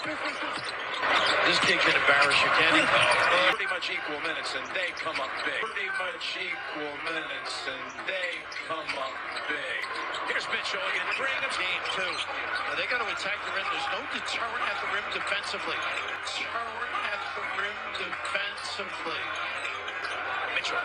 This kid can embarrass you, can he? Pretty much equal minutes, and they come up big. Pretty much equal minutes, and they come up big. Here's Mitchell again. Bring him. Game two. Now they got to attack the rim. There's no deterrent at the rim defensively. Deterrent at the rim defensively. Mitchell.